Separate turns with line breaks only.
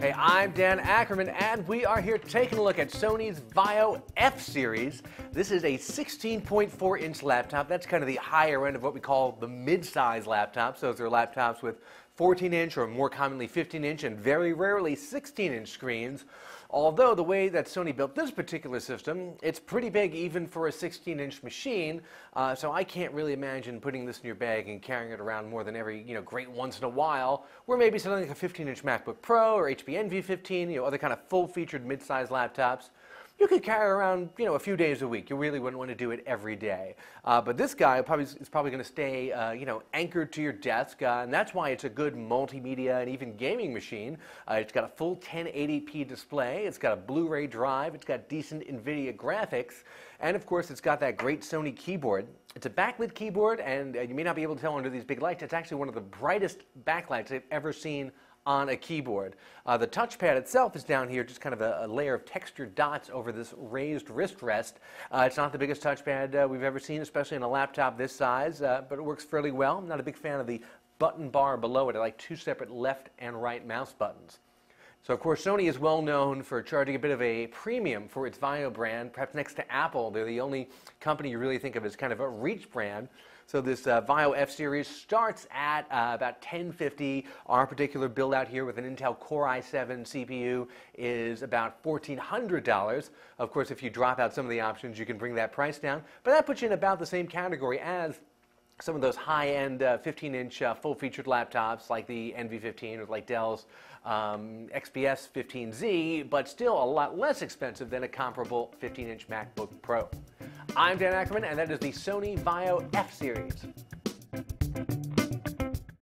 Hey, I'm Dan Ackerman, and we are here taking a look at Sony's Vaio F series. This is a 16.4 inch laptop. That's kind of the higher end of what we call the mid-size laptops. Those are laptops with 14 inch or more commonly 15 inch and very rarely 16 inch screens. Although the way that Sony built this particular system, it's pretty big even for a 16 inch machine. Uh, so I can't really imagine putting this in your bag and carrying it around more than every, you know, great once in a while. Where maybe something like a 15 inch MacBook Pro or HP Envy 15, you know, other kind of full featured mid-size laptops you could carry around, you know, a few days a week. You really wouldn't want to do it every day. Uh, but this guy probably is probably going to stay, uh, you know, anchored to your desk, uh, and that's why it's a good multimedia and even gaming machine. Uh, it's got a full 1080p display. It's got a Blu-ray drive. It's got decent NVIDIA graphics, and of course, it's got that great Sony keyboard. It's a backlit keyboard, and uh, you may not be able to tell under these big lights. It's actually one of the brightest backlights I've ever seen on a keyboard. Uh, the touchpad itself is down here, just kind of a, a, layer of textured dots over this raised wrist rest. Uh, it's not the biggest touchpad uh, we've ever seen, especially in a laptop this size, uh, but it works fairly well. I'm not a big fan of the button bar below it. I like two separate left and right mouse buttons. So, of course, Sony is well known for charging a bit of a premium for its Vaio brand. Perhaps next to Apple, they're the only company you really think of as kind of a reach brand. So this uh, Vaio F series starts at uh, about 1050. Our particular build out here with an Intel Core i7 CPU is about $1,400. Of course, if you drop out some of the options, you can bring that price down. But that puts you in about the same category as some of those high-end 15-inch uh, uh, full-featured laptops like the Envy 15 or like Dell's um, XPS 15Z, but still a lot less expensive than a comparable 15-inch MacBook Pro. I'm Dan Ackerman, and that is the Sony Vaio F Series.